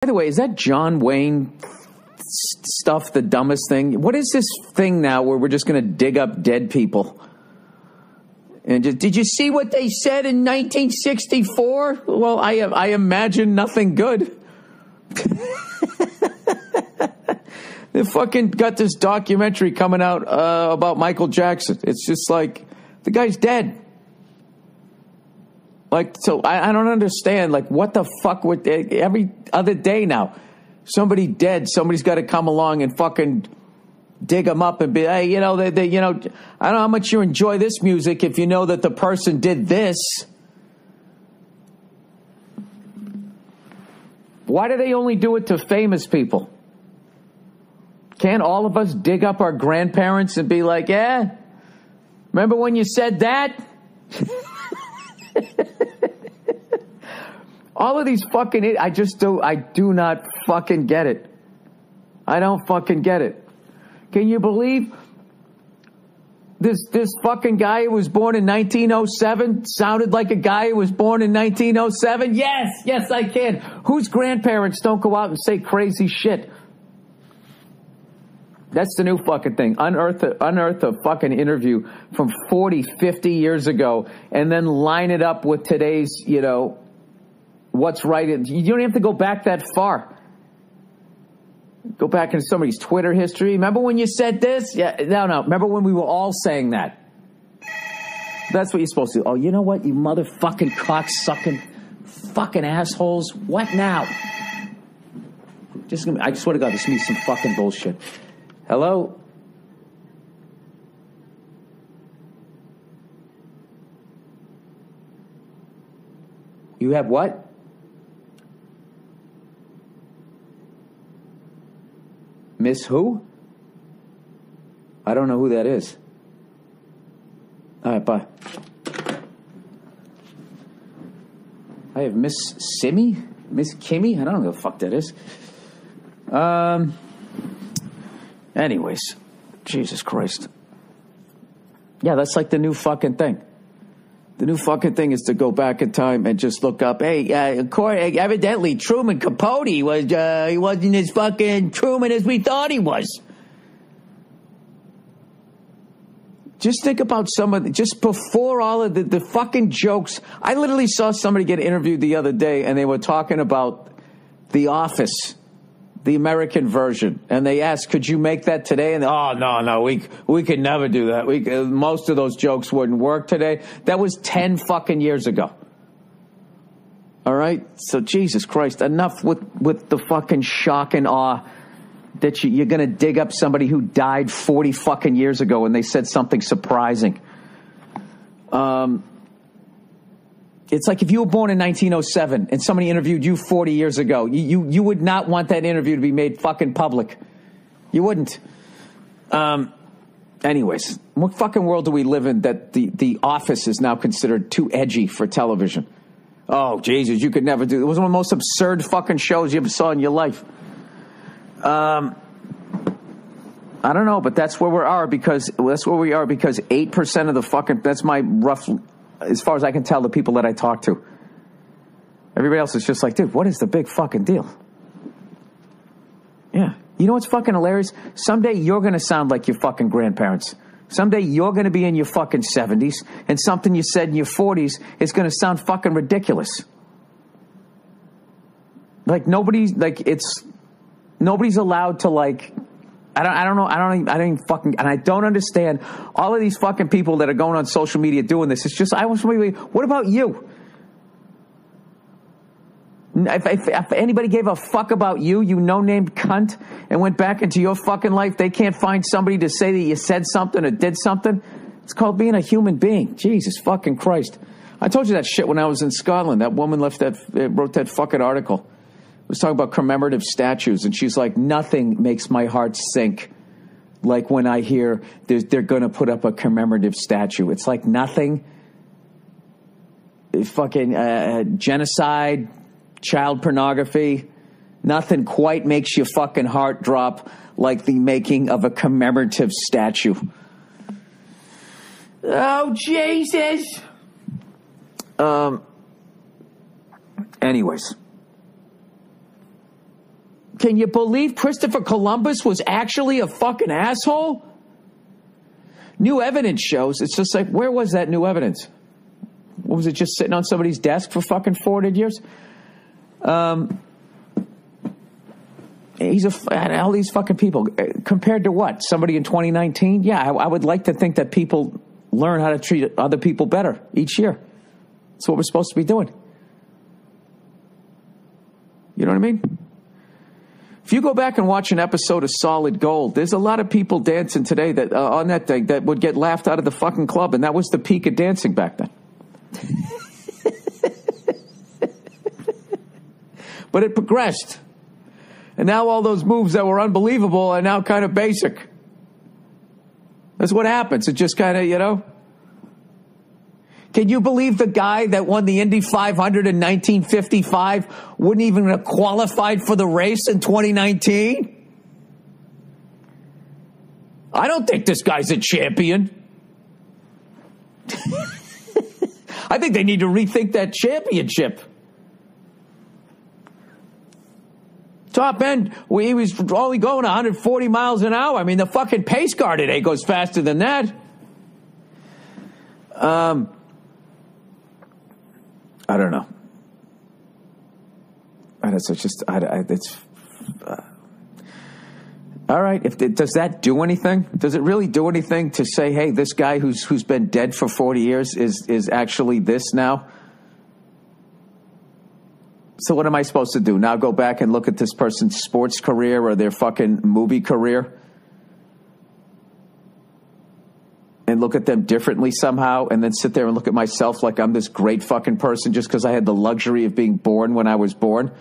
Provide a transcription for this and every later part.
By the way, is that John Wayne stuff the dumbest thing? What is this thing now where we're just going to dig up dead people? And just, did you see what they said in 1964? Well, I I imagine nothing good. they fucking got this documentary coming out uh, about Michael Jackson. It's just like the guy's dead. Like, so I, I don't understand. Like, what the fuck would eh, every other day now? Somebody dead, somebody's got to come along and fucking dig them up and be, hey, you know, they, they, you know, I don't know how much you enjoy this music if you know that the person did this. Why do they only do it to famous people? Can't all of us dig up our grandparents and be like, yeah, remember when you said that? all of these fucking, I just do, I do not fucking get it. I don't fucking get it. Can you believe this this fucking guy who was born in 1907 sounded like a guy who was born in 1907? Yes, yes, I can. Whose grandparents don't go out and say crazy shit? That's the new fucking thing. Unearth a, unearth a fucking interview from 40, 50 years ago and then line it up with today's, you know, what's right. You don't have to go back that far. Go back into somebody's Twitter history. Remember when you said this? Yeah, no, no. Remember when we were all saying that? That's what you're supposed to do. Oh, you know what, you motherfucking cocksucking fucking assholes. What now? Just, I swear to God, this means some fucking bullshit. Hello? You have what? Miss who? I don't know who that is. All right, bye. I have Miss Simi? Miss Kimmy? I don't know who the fuck that is. Um. Anyways, Jesus Christ. Yeah, that's like the new fucking thing. The new fucking thing is to go back in time and just look up. Hey, uh, according, evidently Truman Capote was uh, he wasn't as fucking Truman as we thought he was. Just think about some of the, just before all of the, the fucking jokes. I literally saw somebody get interviewed the other day, and they were talking about The Office the American version, and they asked, "Could you make that today?" And oh no, no, we we could never do that. We uh, most of those jokes wouldn't work today. That was ten fucking years ago. All right, so Jesus Christ, enough with with the fucking shock and awe that you, you're going to dig up somebody who died forty fucking years ago, and they said something surprising. Um, it's like if you were born in 1907 and somebody interviewed you 40 years ago, you, you, you would not want that interview to be made fucking public. You wouldn't. Um, anyways, what fucking world do we live in that the, the office is now considered too edgy for television? Oh, Jesus, you could never do it. was one of the most absurd fucking shows you ever saw in your life. Um, I don't know, but that's where we are because that's where we are because eight percent of the fucking that's my rough as far as I can tell, the people that I talk to. Everybody else is just like, dude, what is the big fucking deal? Yeah. You know what's fucking hilarious? Someday you're going to sound like your fucking grandparents. Someday you're going to be in your fucking 70s, and something you said in your 40s is going to sound fucking ridiculous. Like nobody's like it's nobody's allowed to like I don't, I don't know. I don't, even, I don't even fucking, and I don't understand all of these fucking people that are going on social media doing this. It's just, I want somebody, what about you? If, if, if, anybody gave a fuck about you, you no named cunt, and went back into your fucking life, they can't find somebody to say that you said something or did something. It's called being a human being. Jesus fucking Christ. I told you that shit when I was in Scotland. That woman left that, uh, wrote that fucking article was talking about commemorative statues, and she's like, nothing makes my heart sink like when I hear they're, they're going to put up a commemorative statue. It's like nothing. Fucking uh, genocide, child pornography, nothing quite makes your fucking heart drop like the making of a commemorative statue. Oh, Jesus. Um, anyways. Can you believe Christopher Columbus was actually a fucking asshole? New evidence shows it's just like, where was that new evidence? What was it just sitting on somebody's desk for fucking 400 years? Um, he's a all these fucking people compared to what somebody in 2019 yeah I, I, would like to think that people learn how to treat other people better each year that's what we're supposed to be doing you know what i mean if you go back and watch an episode of solid gold there's a lot of people dancing today that uh, on that thing that would get laughed out of the fucking club and that was the peak of dancing back then but it progressed and now all those moves that were unbelievable are now kind of basic. That's what happens. It just kind of, you know. Can you believe the guy that won the Indy 500 in 1955 wouldn't even have qualified for the race in 2019? I don't think this guy's a champion. I think they need to rethink that championship. Top end, he was only going 140 miles an hour. I mean, the fucking pace car today goes faster than that. Um, I don't know. And it's just, I, I, it's. Uh, all right. If does that do anything? Does it really do anything to say, hey, this guy who's who's been dead for 40 years is is actually this now? So what am I supposed to do? Now go back and look at this person's sports career or their fucking movie career? And look at them differently somehow and then sit there and look at myself like I'm this great fucking person just because I had the luxury of being born when I was born?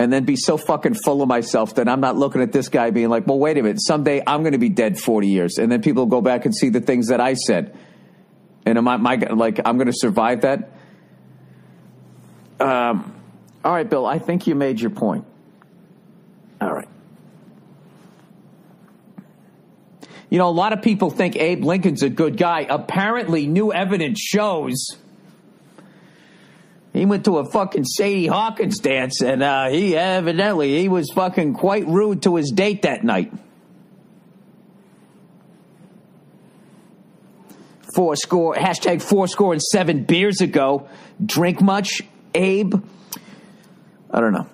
And then be so fucking full of myself that I'm not looking at this guy being like, well, wait a minute, someday I'm going to be dead 40 years. And then people go back and see the things that I said. And am I, like, I'm going to survive that? Um, all right, Bill, I think you made your point. All right. You know, a lot of people think Abe Lincoln's a good guy. Apparently, new evidence shows he went to a fucking Sadie Hawkins dance, and uh, he evidently he was fucking quite rude to his date that night. Four score hashtag four score and seven beers ago. Drink much? Abe. I don't know.